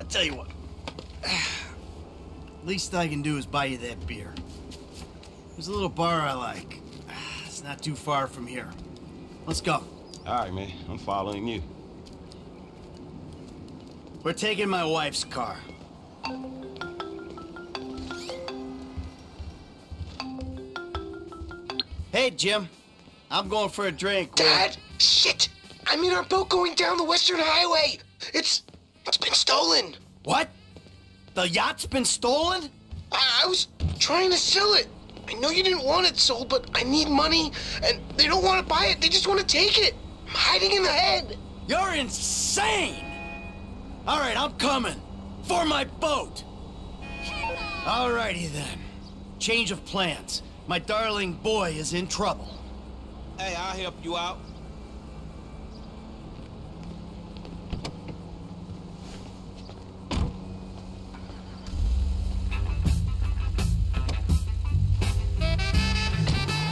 I tell you what. Least I can do is buy you that beer. There's a little bar I like. It's not too far from here. Let's go. All right, man. I'm following you. We're taking my wife's car. Hey, Jim. I'm going for a drink. with- Dad! Shit! I'm in our boat going down the Western Highway! It's. It's been stolen! What? The yacht's been stolen? I, I was trying to sell it! I know you didn't want it sold, but I need money, and they don't want to buy it, they just want to take it! I'm hiding in the head! You're insane! All right, I'm coming. For my boat! Alrighty then. Change of plans. My darling boy is in trouble. Hey, I'll help you out.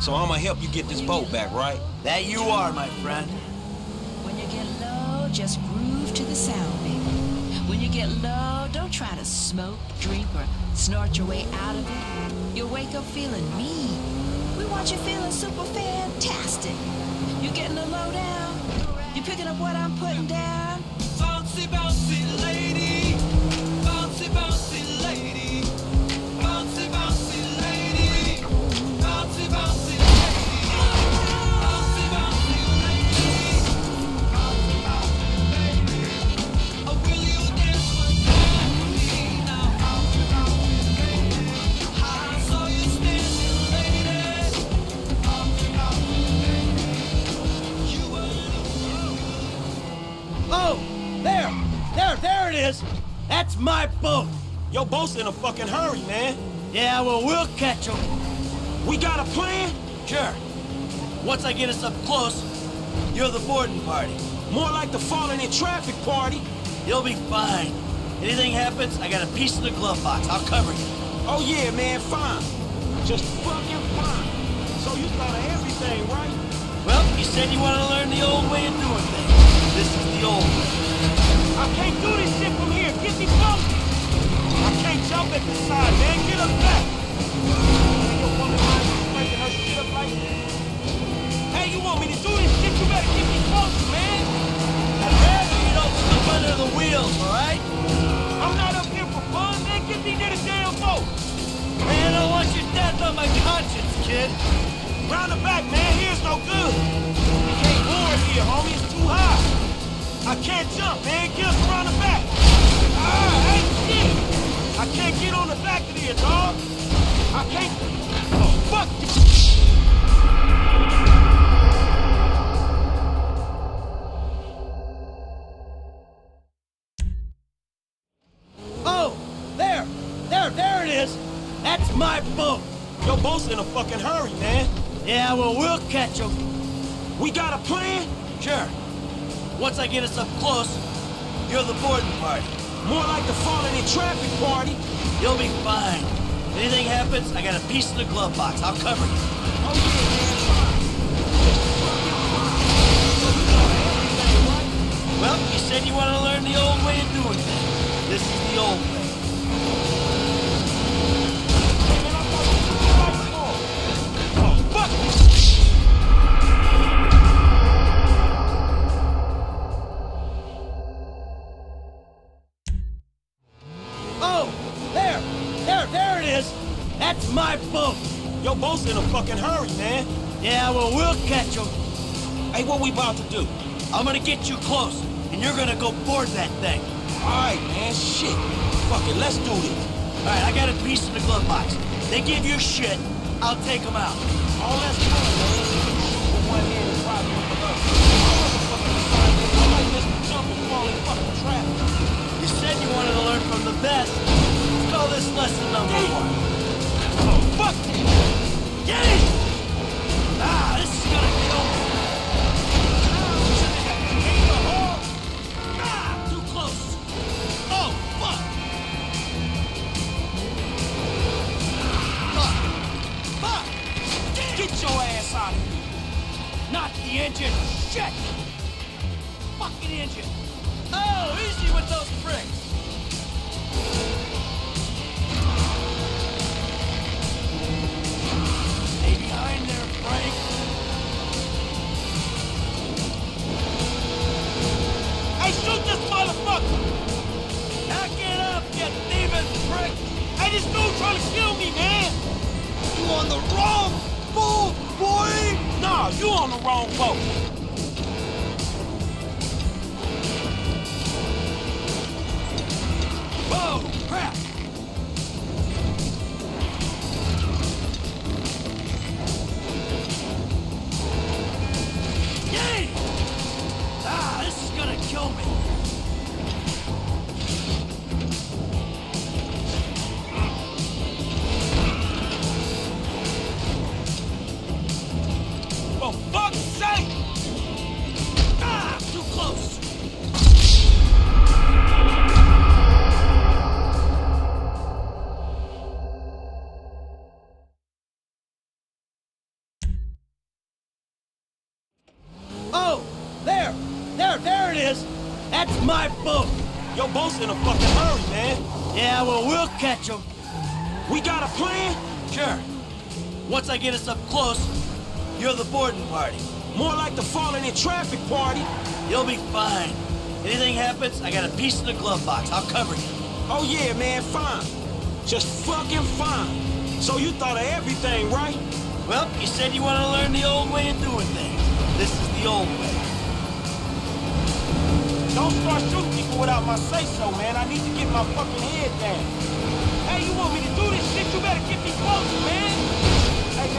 So I'm gonna help you get this boat back, right? That you are, my friend. When you get low, just groove to the sound, baby. When you get low, don't try to smoke, drink, or snort your way out of it. You'll wake up feeling mean. We want you feeling super fantastic. You're getting the low down? You're picking up what I'm putting down? Bouncy, bouncy is! That's my boat! Yo, boat's in a fucking hurry, man. Yeah, well, we'll catch them. We got a plan? Sure. Once I get us up close, you're the boarding party. More like the falling in traffic party. You'll be fine. Anything happens, I got a piece in the glove box. I'll cover you. Oh yeah, man, fine. Just fucking fine. So you thought of everything, right? Well, you said you wanted to learn the old way of doing things. This is the old way. I can't do this shit from here. Get me close. I can't jump at the side, man. Get us back. Your woman mind is breaking her shit up like Hey, you want me to do this shit? You better get me close, man. I'd rather you don't slip under the wheels, all right? I'm not up here for fun, man. Get me near the damn boat. Man, I want your death on my conscience, kid. Round the back, man. Here's no good. I can't jump, man. Get us around the back. Ah, hey, shit. I can't get on the back of here, dog. I can't. Oh, fuck you. Oh, there, there, there it is. That's my boat. Your boat's in a fucking hurry, man. Yeah, well, we'll catch them. We got a plan? Sure. Once I get us up close, you're the boarding party. More like the falling in traffic party. You'll be fine. Anything happens, I got a piece in the glove box. I'll cover you. Well, you said you wanted to learn the old way of doing things. This is the old way. Yeah, well, we'll catch them. Hey, what we about to do? I'm gonna get you close, and you're gonna go board that thing. All right, man, shit. Fuck it, let's do this. All right, I got a piece in the glove box. They give you shit, I'll take them out. All that's coming, man. Shoot with one hand and probably with the other. I might miss jump and fall in fucking traffic. You said you wanted to learn from the best. Let's call this lesson number one. Oh, fuck. Get it! Ah, this Get us up close, you're the boarding party. More like the falling in traffic party. You'll be fine. Anything happens, I got a piece in the glove box. I'll cover you. Oh yeah, man, fine. Just fucking fine. So you thought of everything, right? Well, you said you want to learn the old way of doing things. This is the old way. Don't start shooting people without my say-so, man. I need to get my fucking head down. Hey, you want me to do this shit? You better get me close, man.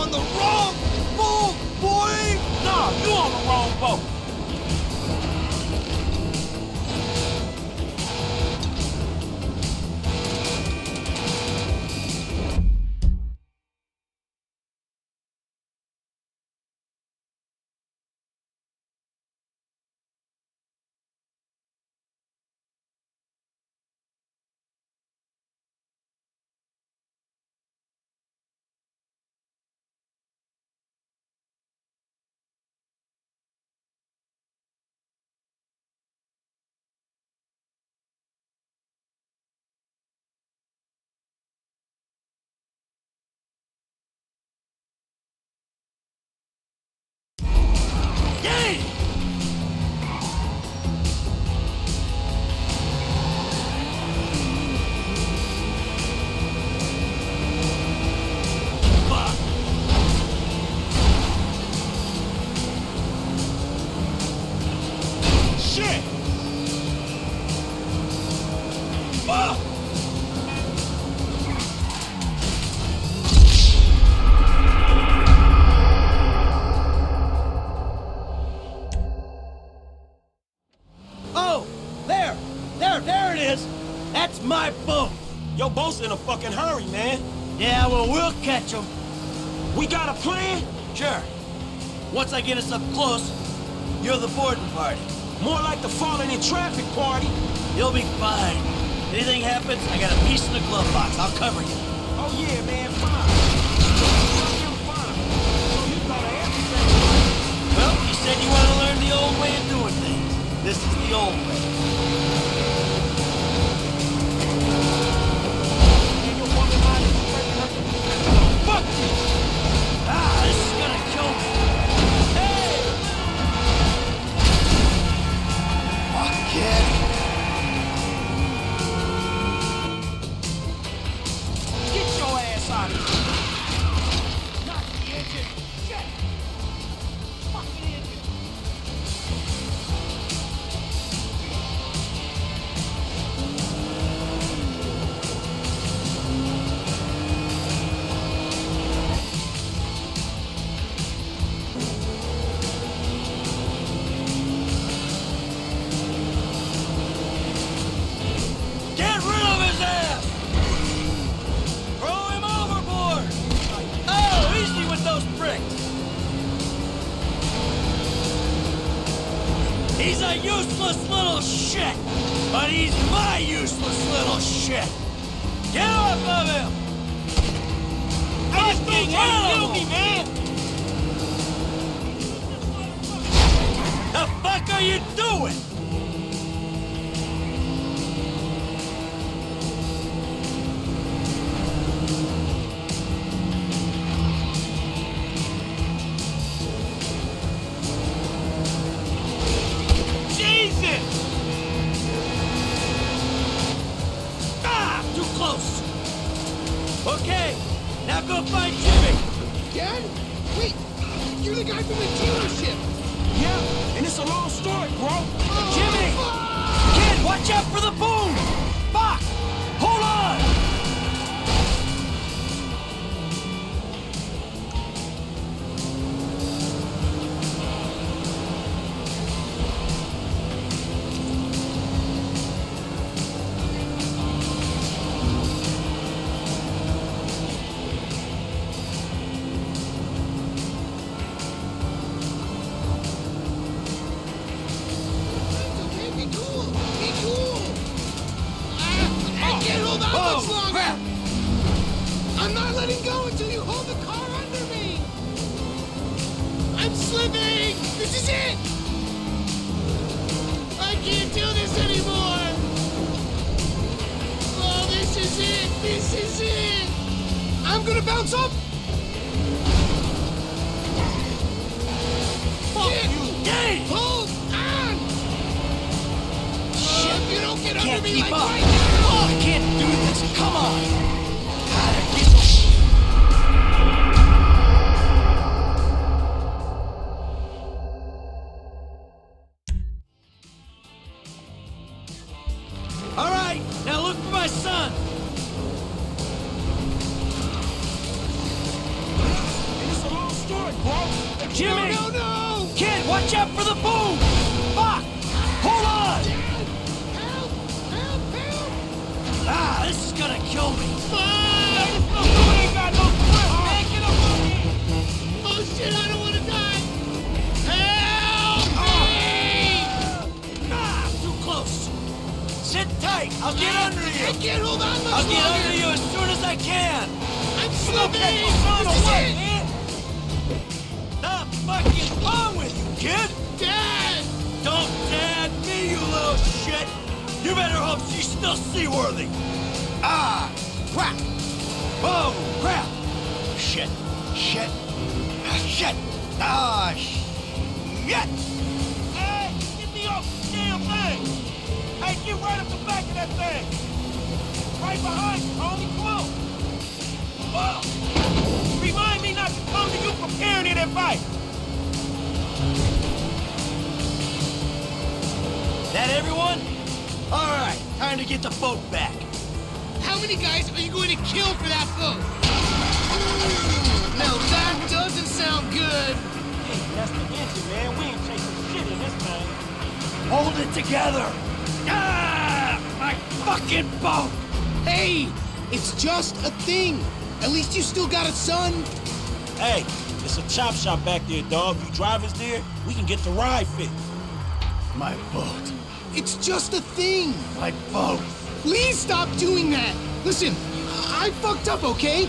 on the wrong boat, boy! Nah, you on the wrong boat. In a fucking hurry, man. Yeah, well, we'll catch them. We got a plan? Sure. Once I get us up close, you're the boarding party. More like the falling in traffic party. You'll be fine. Anything happens, I got a piece in the glove box. I'll cover you. Oh yeah, man, fine. Fine. So you. Well, you said you want to learn the old way of doing things. This is the old way. Fuck you. Until you hold the car under me. I'm slipping. This is it. I can't do this anymore. Oh, this is it. This is it. I'm gonna bounce up. Fuck Shit. you. Dang! Hold on! Shit. If you don't get Can't under me keep like up. right now... Oh, I can't do this. Come on. Shit, shit, ah, shit. Ah, shit. Hey, get me off the damn thing! Hey, get right up the back of that thing! Right behind you, homie, come on! Whoa! Remind me not to come to you preparing an advice! That everyone? All right, time to get the boat back. How many guys are you going to kill for that boat? Now that doesn't sound good! Hey, that's the engine, man. We ain't chasing shit in this thing. Hold it together. Ah, my fucking boat. Hey! It's just a thing! At least you still got a son! Hey, it's a chop shop back there, dog. You drivers there, we can get the ride fixed. My boat. It's just a thing! My boat. Please stop doing that! Listen, I fucked up, okay?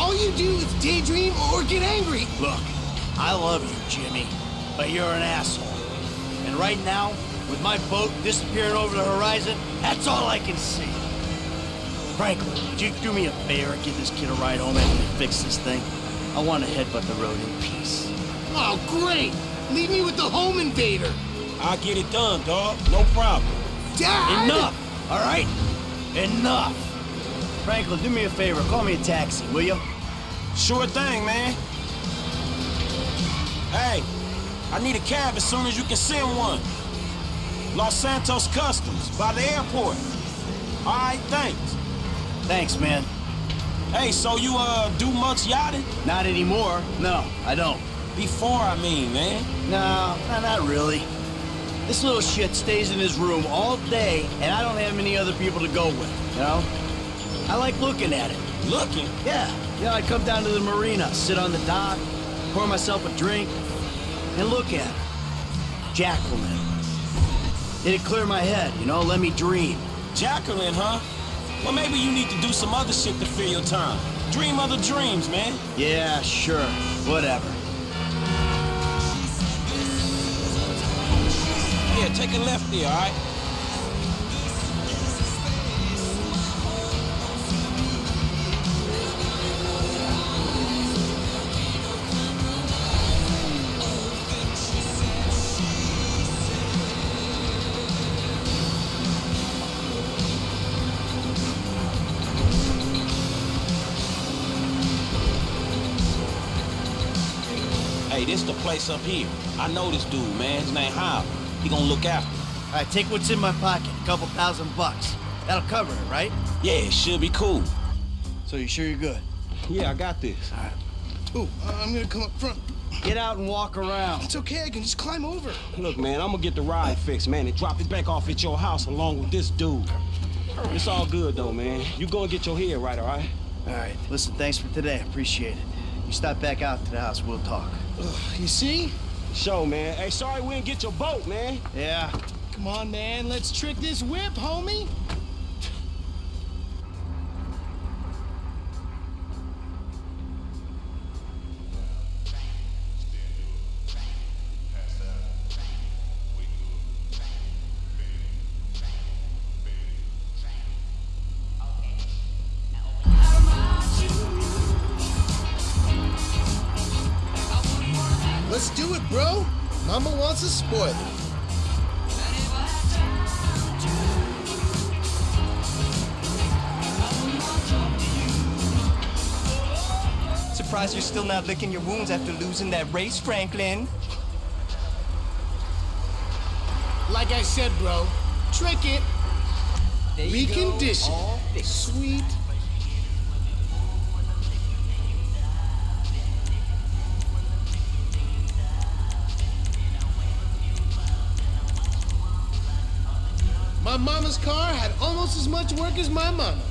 all you do is daydream or get angry. Look, I love you, Jimmy, but you're an asshole. And right now, with my boat disappearing over the horizon, that's all I can see. Franklin, would you do me a favor and give this kid a ride home and fix this thing? I want to headbutt the road in peace. Oh, great. Leave me with the home invader. I'll get it done, dog. No problem. Dad! Enough, all right? Enough. Franklin, do me a favor. Call me a taxi, will you? Sure thing, man. Hey, I need a cab as soon as you can send one. Los Santos Customs, by the airport. All right, thanks. Thanks, man. Hey, so you, uh, do much yachting? Not anymore. No, I don't. Before, I mean, man. No, no, not really. This little shit stays in his room all day, and I don't have many other people to go with, you know? I like looking at it. Looking? Yeah, you know, I come down to the marina, sit on the dock, pour myself a drink, and look at her. Jacqueline. It'd clear my head, you know, let me dream. Jacqueline, huh? Well, maybe you need to do some other shit to fill your time. Dream other dreams, man. Yeah, sure, whatever. Yeah, take a left there, all right? Place up here. I know this dude, man. His name Howard. He gonna look after me. All right, take what's in my pocket, a couple thousand bucks. That'll cover it, right? Yeah, it should be cool. So you sure you're good? Yeah, I got this. Oh, I'm gonna come up front. Get out and walk around. It's okay, I can just climb over. Look, man, I'm gonna get the ride fixed, man, and drop it back off at your house along with this dude. It's all good, though, man. You go and get your head right, all right? All right, listen, thanks for today. Appreciate it. You stop back out to the house, we'll talk. Ugh, you see? Show, man. Hey, sorry we didn't get your boat, man. Yeah. Come on, man. Let's trick this whip, homie. Licking your wounds after losing that race, Franklin. Like I said, bro, trick it. There you go, Recondition. Sweet. My mama's car had almost as much work as my mama.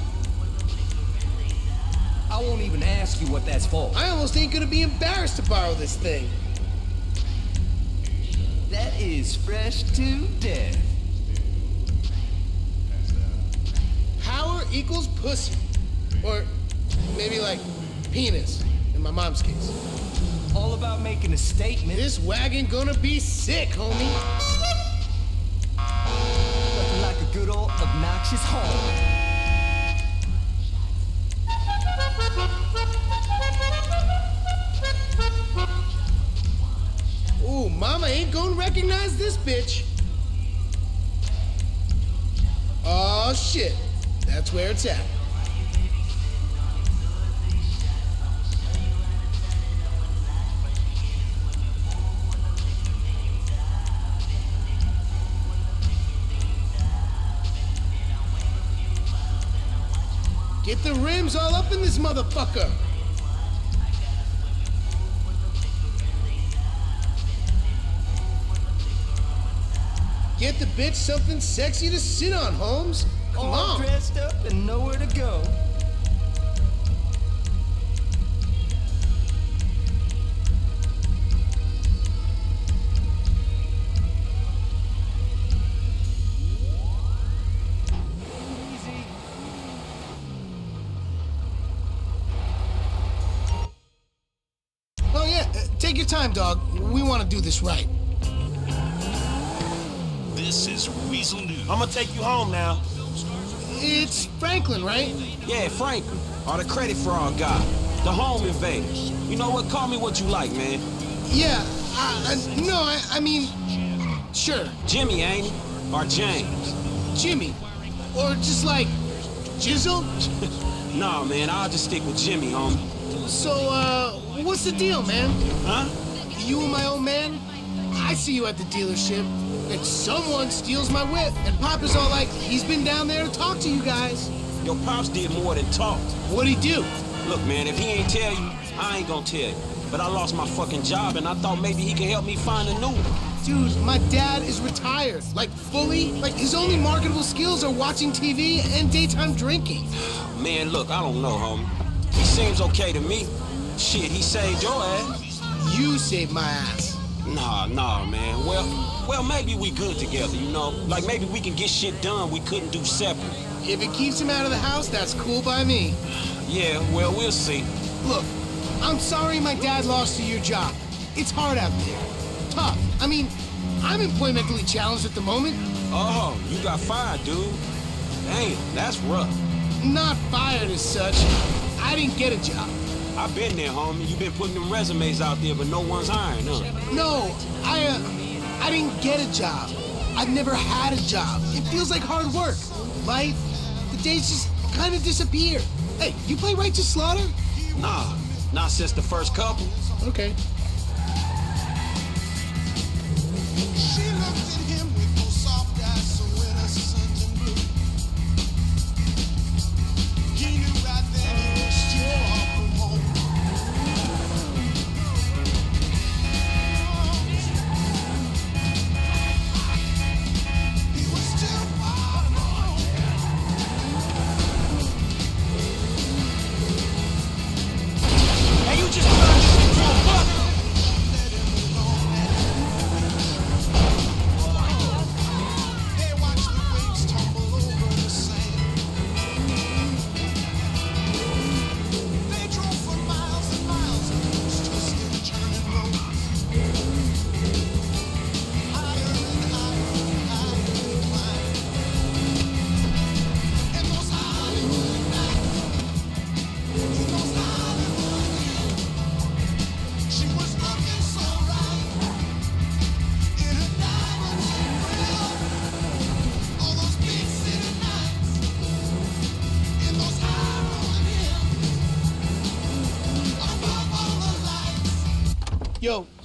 I won't even ask you what that's for. I almost ain't gonna be embarrassed to borrow this thing. That is fresh to death. Power equals pussy. Or maybe like penis, in my mom's case. All about making a statement. This wagon gonna be sick, homie. Nothing like a good old obnoxious horn. Ooh, mama ain't gonna recognize this bitch. Oh shit. That's where it's at. Get the rims all up in this motherfucker. Get the bitch something sexy to sit on, Holmes. Come All on. dressed up and nowhere to go. Time, dog. We want to do this right. This is Weazel News. I'm gonna take you home now. It's Franklin, right? Yeah, Franklin. Or the credit fraud guy. The home invader. You know what? Call me what you like, man. Yeah. I, I, no, I, I mean, sure, Jimmy, ain't he? Or James? Jimmy, or just like Jizzle. Nah, man, I'll just stick with Jimmy, homie. So, uh, what's the deal, man? Huh? You and my old man? I see you at the dealership, and someone steals my whip, and Pop is all like, he's been down there to talk to you guys. Your pops did more than talk. What'd he do? Look, man, if he ain't tell you, I ain't gonna tell you. But I lost my fucking job, and I thought maybe he could help me find a new one. Dude, my dad is retired. Like, fully. Like, his only marketable skills are watching TV and daytime drinking. Man, look, I don't know, homie. He seems okay to me. Shit, he saved your ass. You saved my ass. Nah, nah, man. Well, well, maybe we good together, you know? Like maybe we can get shit done we couldn't do separate. If it keeps him out of the house, that's cool by me. Yeah, well, we'll see. Look, I'm sorry my dad lost to your job. It's hard out there. Tough. I mean, I'm employmentally challenged at the moment. Oh, you got fired, dude. Damn, that's rough. Not fired as such. I didn't get a job. I've been there, homie. You've been putting them resumes out there, but no one's hiring, huh? No, I, uh, I didn't get a job. I've never had a job. It feels like hard work. Life, the days just kind of disappear. Hey, you play Righteous Slaughter? Nah, not since the first couple. Okay. She looked at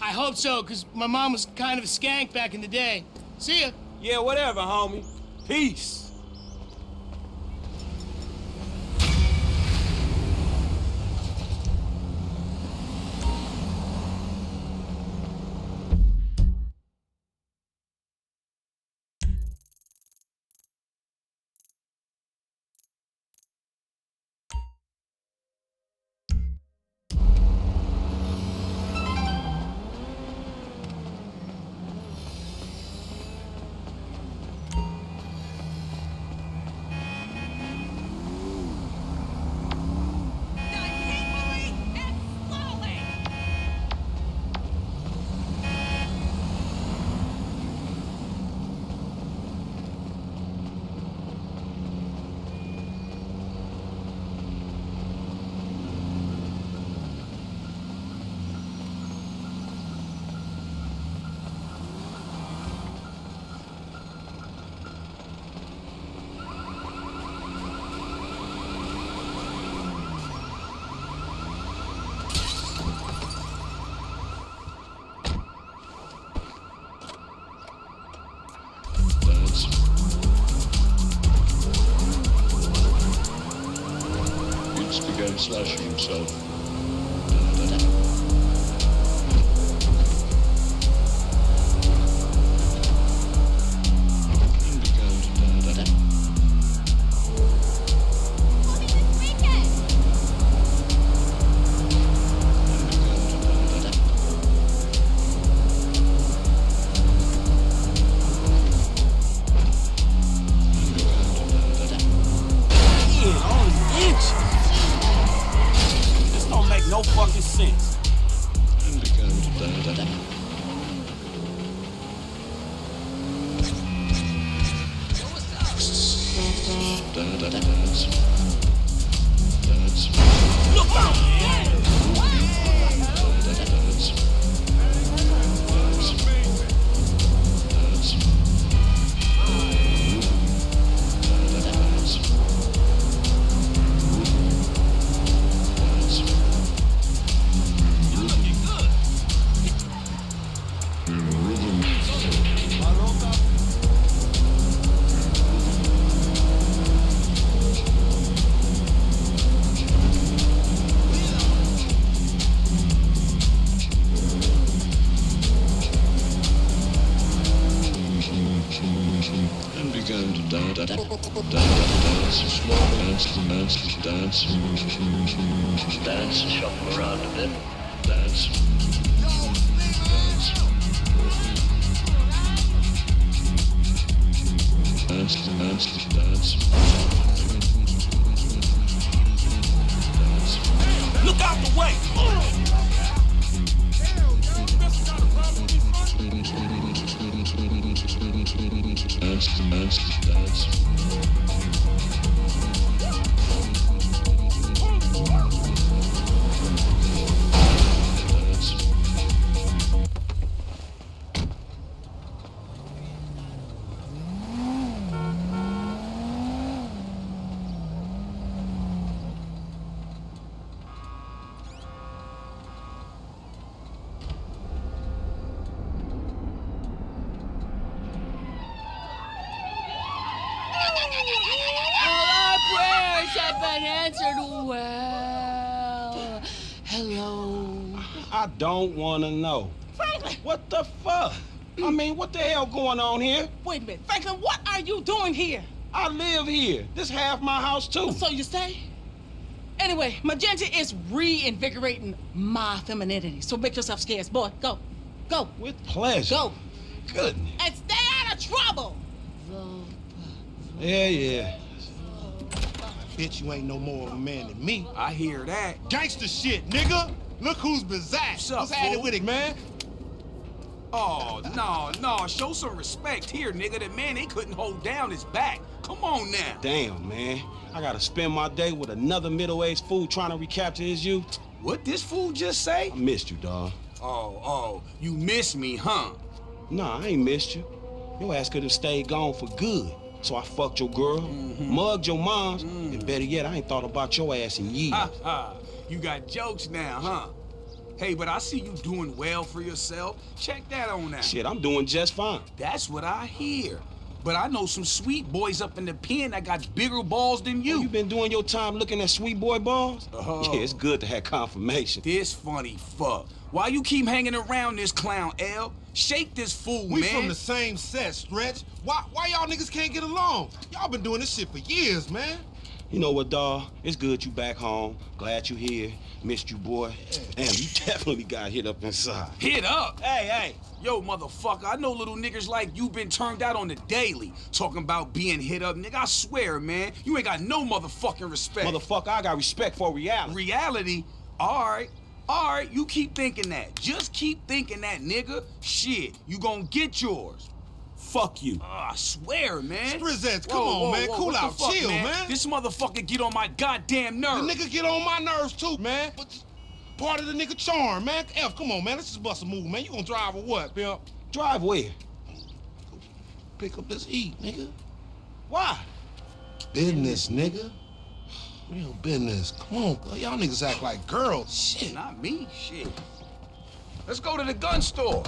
I, hope so, because my mom was kind of a skank back in the day. See ya. Yeah, whatever, homie. Peace. I don't want to know. Franklin, What the fuck? I mm. mean, what the hell going on here? wait a minute. Franklin, what are you doing here? I live here. This half my house too. So you say? Anyway, Magenta is reinvigorating my femininity. So make yourself scarce. Boy, go. Go. With pleasure. Go. Goodness. And stay out of trouble. Yeah, yeah. Bitch, you ain't no more of a man than me. I hear that. Gangster shit, nigga. Look who's bizarre. What's up, What's with it, man? Oh, no, no. Show some respect here, nigga. That man, they couldn't hold down his back. Come on now. Damn, man. I gotta spend my day with another middle-aged fool trying to recapture his youth. What this fool just say? I missed you, dawg. Oh, oh, you missed me, huh? Nah, I ain't missed you. Your ass could have stayed gone for good. So I fucked your girl, mm-hmm. mugged your moms, and mm. better yet, I ain't thought about your ass in years. Ha ha. You got jokes now, huh? Hey, but I see you doing well for yourself. Check that on out. Shit, I'm doing just fine. That's what I hear. But I know some sweet boys up in the pen that got bigger balls than You, you. you been doing your time looking at sweet boy balls? Oh. Yeah, it's good to have confirmation. This funny fuck. Why you keep hanging around this clown, L? Shake this fool, man. We from the same set, Stretch. Why why y'all niggas can't get along? Y'all been doing this shit for years, man. You know what, dawg? It's good you back home. Glad you here. Missed you, boy. Damn, you definitely got hit up inside. Hit up. Hey, hey. Yo, motherfucker, I know little niggas like you been turned out on the daily. Talking about being hit up, nigga. I swear, man, you ain't got no motherfucking respect. Motherfucker, I got respect for reality. Reality? Alright. Alright, you keep thinking that. Just keep thinking that, nigga. Shit, you gonna get yours. Fuck you. Ah, I swear, man. Strizzettes, come Whoa, on, whoa, man. whoa, Cool out. fuck, Chill, man. This motherfucker get on my goddamn nerves. The nigga get on my nerves too, man. But part of the nigga charm, man. F, come on, man. Let's just bust a move, man. You gonna drive or what, pimp? Drive where? Pick up this heat, nigga. Why? Business, nigga. Real business. Come on. Y'all niggas act like girls. Shit. Not me, shit. Let's go to the gun store.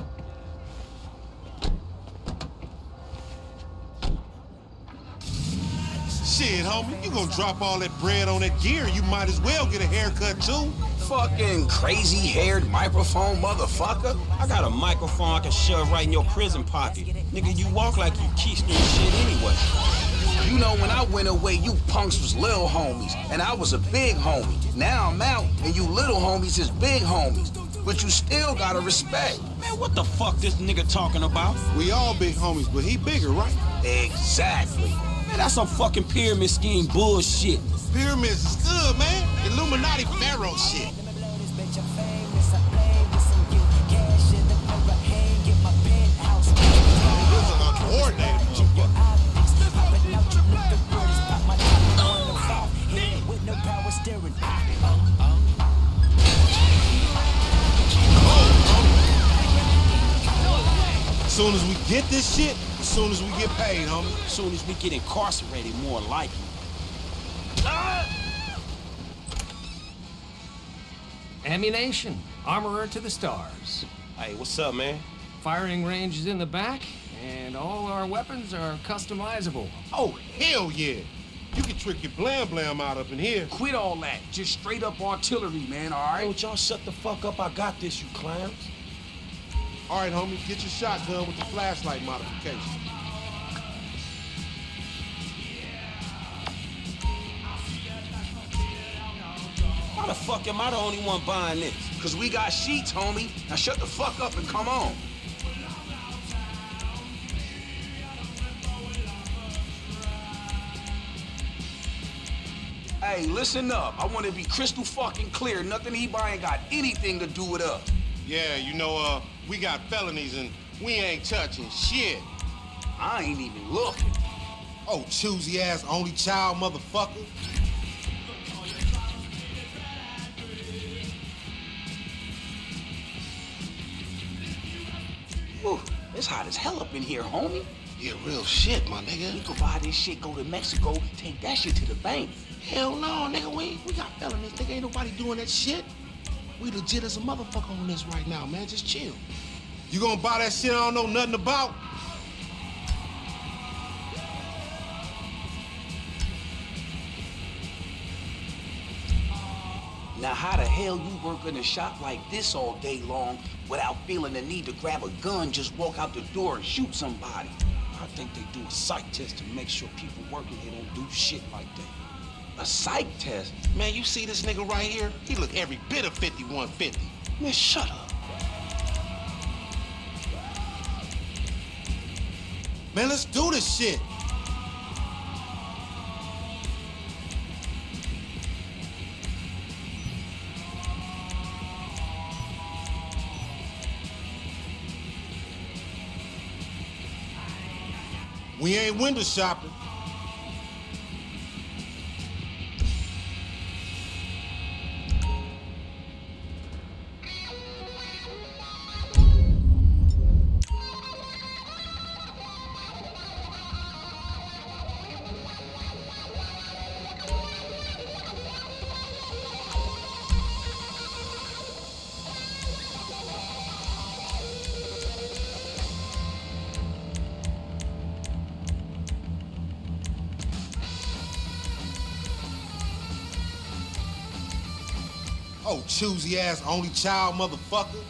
Shit, homie. You gonna drop all that bread on that gear, you might as well get a haircut too. Fucking crazy haired microphone motherfucker. I got a microphone I can shove right in your prison pocket. Nigga, you walk like you keystone shit anyway. You know, when I went away, you punks was little homies, and I was a big homie. Now I'm out, and you little homies is big homies. But you still gotta respect. Man, what the fuck this nigga talking about? We all big homies, but he bigger, right? Exactly. Man, that's some fucking pyramid scheme bullshit. Pyramids is good, man. Illuminati pharaoh shit. An uncoordinated motherfucker. Oh, oh. Soon as we get this shit, as soon as we get paid, homie. As soon as we get incarcerated, more likely. Ammu-Nation, armorer to the stars. Hey, what's up, man? Firing range is in the back, and all our weapons are customizable. Oh, hell yeah. You can trick your blam blam out up in here. Quit all that. Just straight up artillery, man, Hey, alright? would y'all shut the fuck up? I got this, you clowns. All right, homie, get your shotgun with the flashlight modification. Why the fuck am I the only one buying this? Cause we got sheets, homie. Now shut the fuck up and come on. Hey, listen up. I want to be crystal fucking clear. Nothing he buying got anything to do with us. Yeah, you know, uh, we got felonies and we ain't touching shit. I ain't even looking. Oh, choosy ass only child motherfucker. Whew, it's hot as hell up in here, homie. Yeah, real shit, my We nigga. could buy this shit, go to Mexico, take that shit to the bank. Hell no, nigga. We, we got felonies. Nigga, ain't nobody doing that shit. We legit as a motherfucker on this right now, man. Just chill. You gonna buy that shit I don't know nothing about? Now, how the hell you work in a shop like this all day long without feeling the need to grab a gun, just walk out the door and shoot somebody? I think they do a psych test to make sure people working here don't do shit like that. A psych test? Man, you see this nigga right here? He look every bit of 5150. Man, shut up. Man, let's do this shit. We ain't window shopping. Choosy ass only child motherfucker.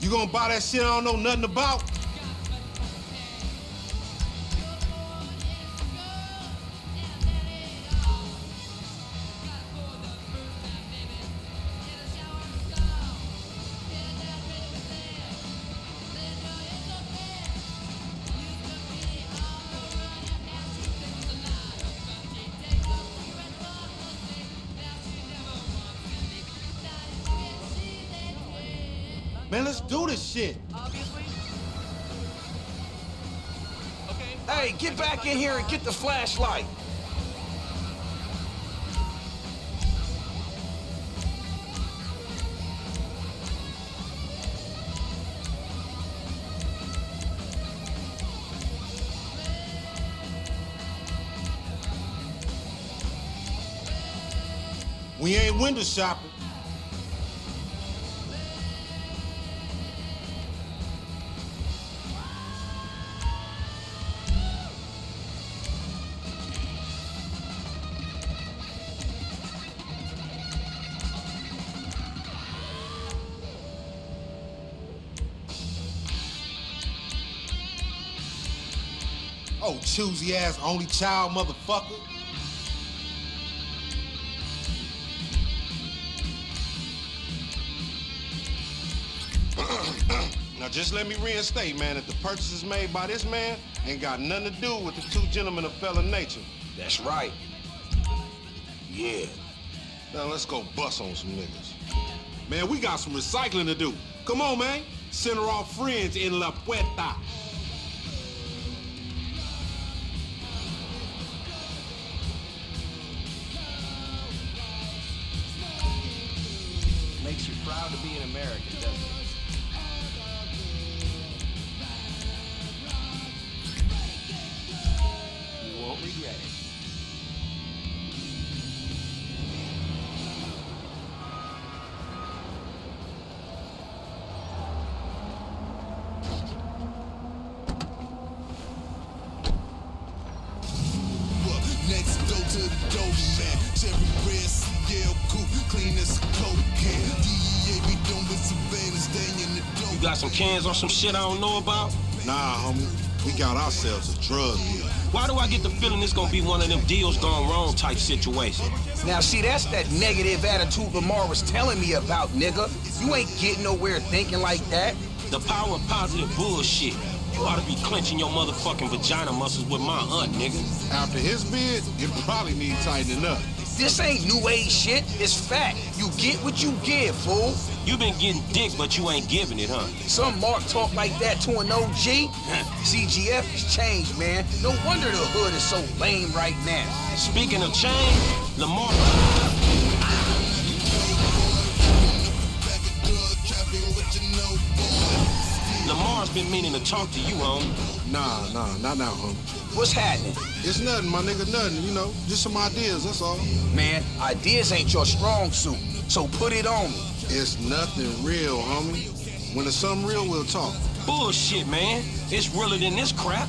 You gonna buy that shit I don't know nothing about? Man, let's do this shit. obviously Hey, get back in here and get the flashlight. We ain't window shopping. Choosy ass only child motherfucker. now just let me reinstate, man, that the purchases made by this man ain't got nothing to do with the two gentlemen of felon nature. That's right. Yeah. Now let's go bust on some niggas. Man, we got some recycling to do. Come on, man. Send her off friends in La Puerta. To the dope man. Cherry red CL coupe, clean as a coke can. DEA be doing surveillance, stay in the dope. You got some cans on some shit I don't know about? Nah, homie. We got ourselves a drug deal. Why do I get the feeling it's gonna be one of them deals gone wrong type situation? Now, see, that's that negative attitude Lamar was telling me about, nigga. You ain't getting nowhere thinking like that. The power of positive bullshit. You ought to be clenching your motherfucking vagina muscles with my aunt, nigga. After his bid, it probably need tightening up. This ain't new age shit. It's fact. You get what you give, fool. You been getting dick, but you ain't giving it, huh? Some Mark talk like that to an OG. CGF has changed, man. No wonder the hood is so lame right now. Speaking of change, Lamar. Been meaning to talk to you, homie. Nah, nah, not now, homie. What's happening? It's nothing, my nigga, nothing, you know. Just some ideas, that's all. Man, ideas ain't your strong suit, so put it on me. It's nothing real, homie. When it's something real, we'll talk. Bullshit, man. It's realer than this crap.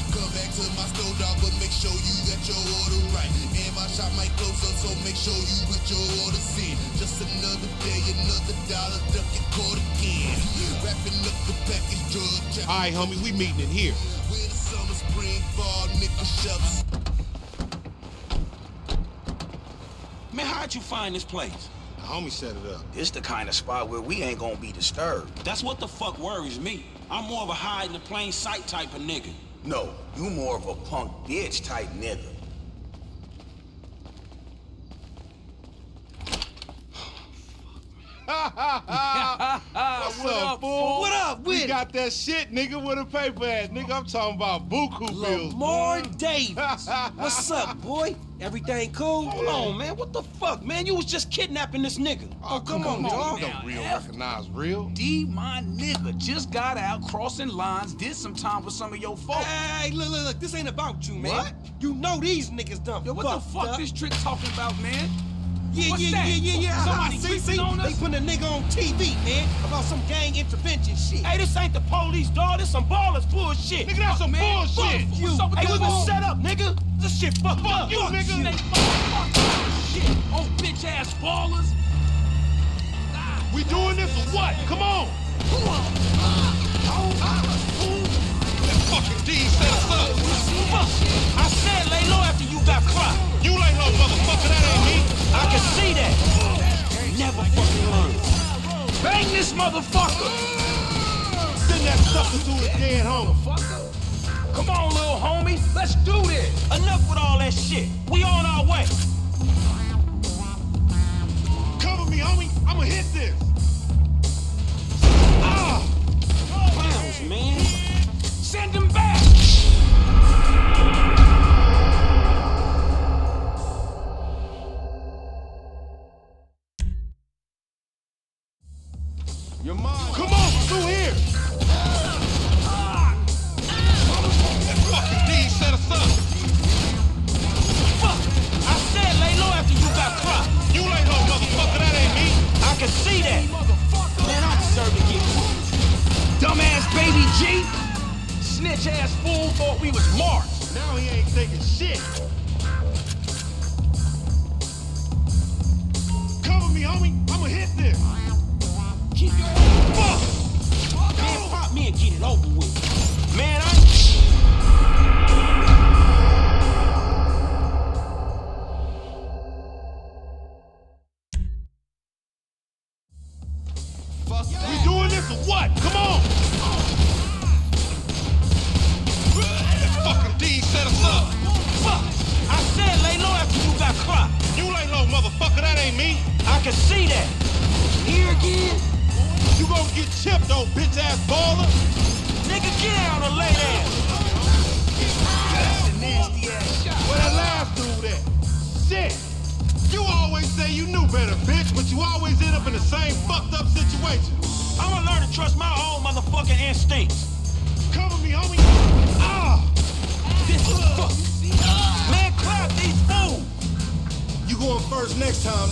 Come back to my store, dog, but make sure you got your order right. And my shop might close up, so make sure you put your orders in. Just another day, another dollar, duck your court again. Wrapping up the package, drug All right, homie, we meeting in here. Winter, summer, spring, fall, nigga shoves. Man, how'd you find this place? The homie set it up. This the kind of spot where we ain't gonna be disturbed. That's what the fuck worries me. I'm more of a hide in the plain sight type of nigga. No, you more of a punk bitch type nigga. What's What up, up, fool? What up We with it? got that shit, nigga, with a paper at. Nigga, I'm talking about buku bills. Lamar Davis. What's up, boy? Everything cool? Come on, man. What the fuck, man? You was just kidnapping this nigga. Oh, oh come, on, dog. Don't real F. recognize real. D, my nigga, just got out crossing lines, did some time with some of your folks. Hey, look, look, look. This ain't about you, man. What? You know these niggas done Yo, what the fuck this trick talking about, man? Yeah, What's yeah, that? yeah, yeah, yeah. Somebody see, see, on us? They putting a nigga on TV, man, about some gang intervention shit. Hey, this ain't the police, dog. This some ballers bullshit. Nigga, that's some man. bullshit. Fuck you. What's up Hey, hey, we we was set up, nigga. This shit fucked up. you, Fuck nigga. They Shit, oh bitch ass ballers. We doing this or what? Come on. That fucking D set us up. I said lay low after you got clocked. You lay low, motherfucker. That ain't me. I can see that. Never fucking learn. Bang this motherfucker. Send that sucker to his dead home. Come on, little homie, let's do this. Enough with all that shit. We on our way. Cover me, homie. I'ma hit this. Ah! Clowns, man. Send him back.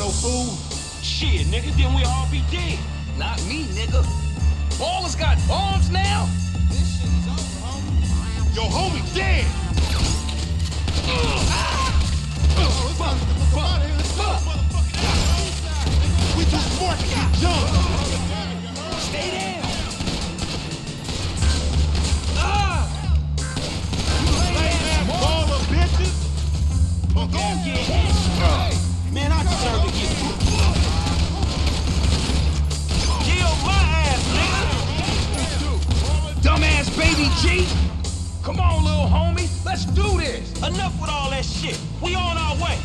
No. Shit, nigga, then we all be dead. Not me, nigga. Ballers got bombs now. This shit is Your homie dead. We too smart get jumped. Stay down. Ah. Lame ass baller bitches. Punk ass. Man, I deserve to get. Kill my ass, nigga. Dumbass baby G. Come on, little homie, let's do this. Enough with all that shit. We on our way.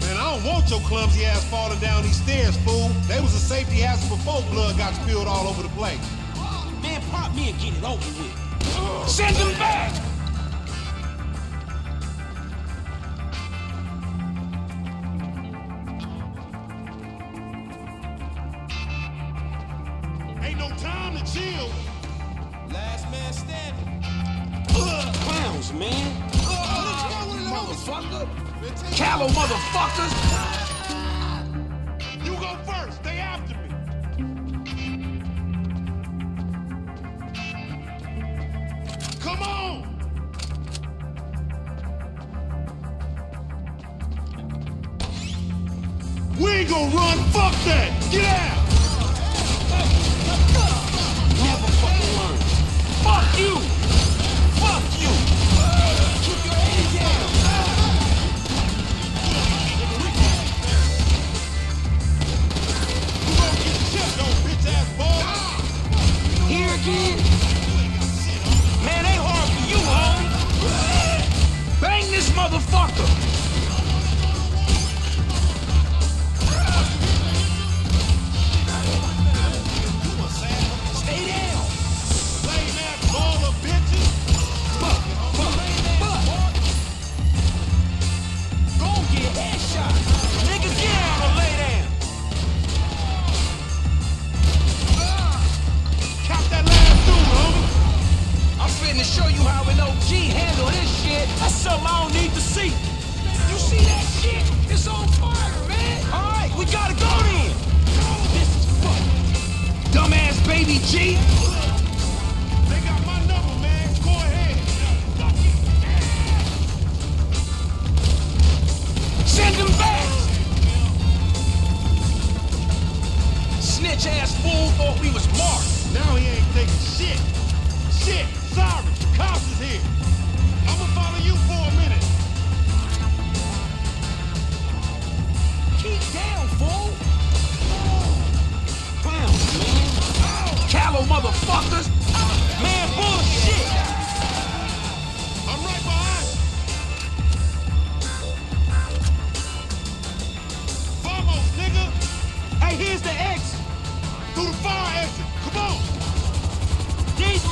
Man, I don't want your clumsy ass falling down these stairs, fool. They was a safety hazard before blood got spilled all over the place. Man, pop me and get it over with. Send them back.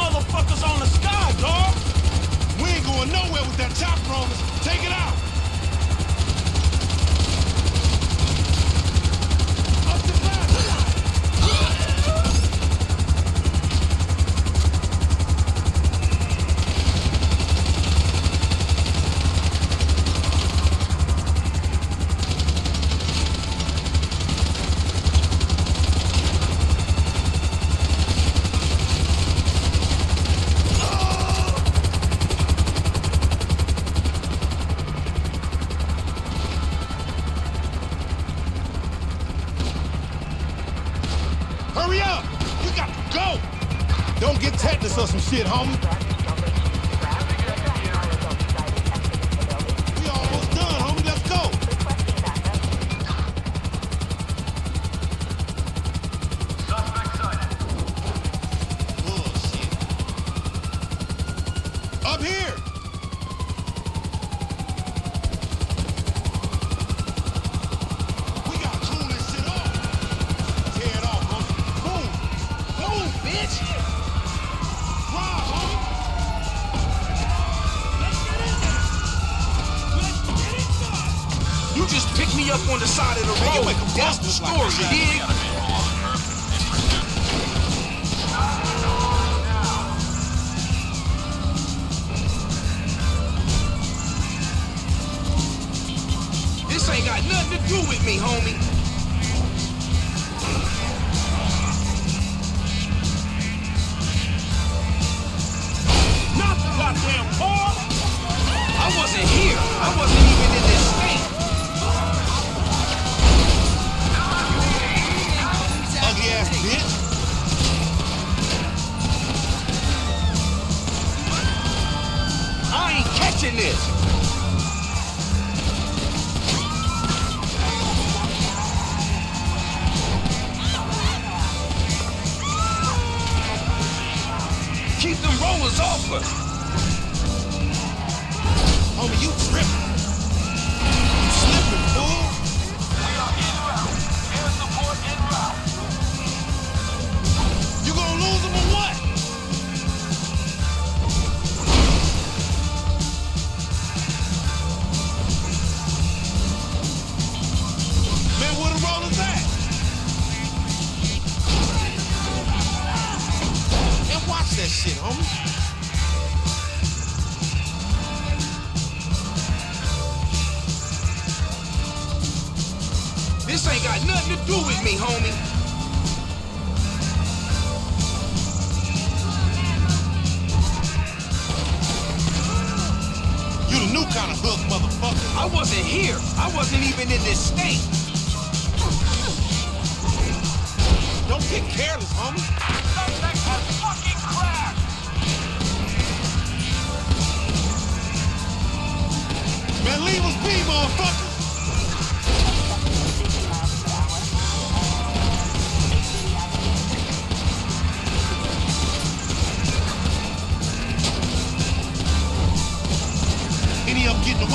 motherfuckers on the sky, dog. We ain't going nowhere with that chopper on us. Take it out.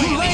Any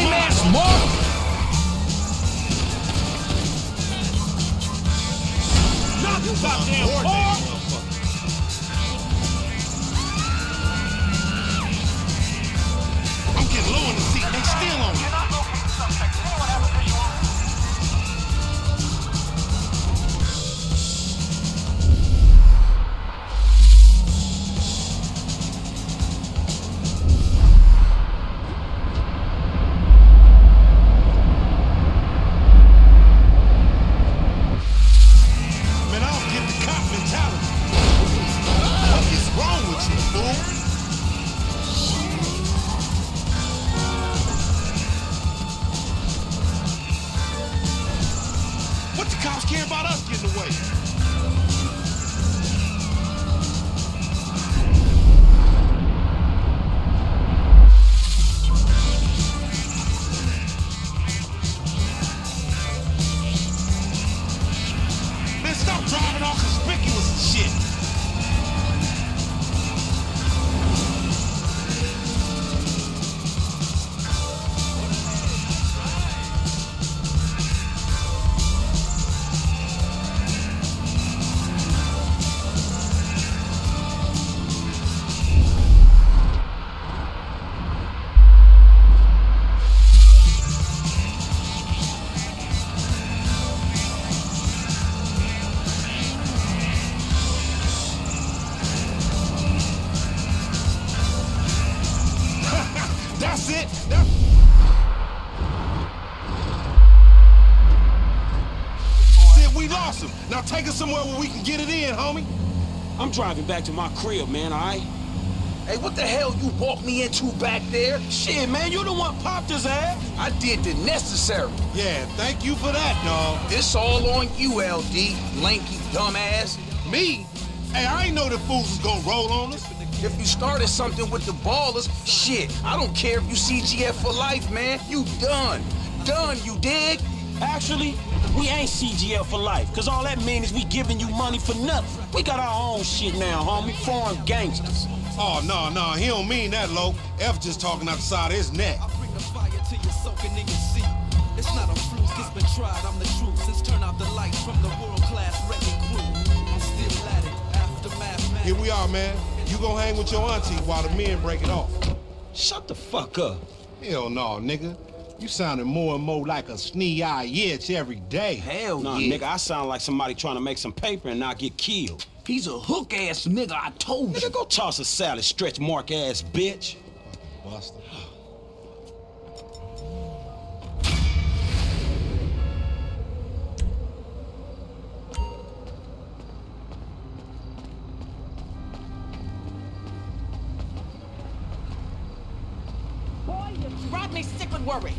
somewhere where we can get it in, homie. I'm driving back to my crib, man, all right? Hey, what the hell you walked me into back there? Shit, man, you the one popped his ass. Eh? I did the necessary. Yeah, thank you for that, dog. This all on you, LD, lanky dumbass. Me? Hey, I ain't know the fools was gonna roll on us. If you started something with the ballers, shit, I don't care if you CGF for life, man. You done. Done, you dig? Actually, we ain't CGF for life, cause all that means is we giving you money for nothing. We got our own shit now, homie. Foreign gangsters. Oh, no, no, he don't mean that, Lo. F just talking out the side of his neck. I bring the fire till you're soaking in your seat. It's not a fluke, it's been tried, I'm the truth. Since turn out the lights from the world-class wrecking crew. I'm still at it, aftermath, man. Here we are, man. You gonna hang with your auntie while the men break it off. Shut the fuck up. Hell no, nigga. You sounding more and more like a snee-eye itch every day. Hell Nah, yeah. nigga, I sound like somebody trying to make some paper and not get killed. He's a hook-ass nigga, I told you. Nigga, go toss a salad, stretch mark ass bitch. Buster. Boy, you drive me sick with worry.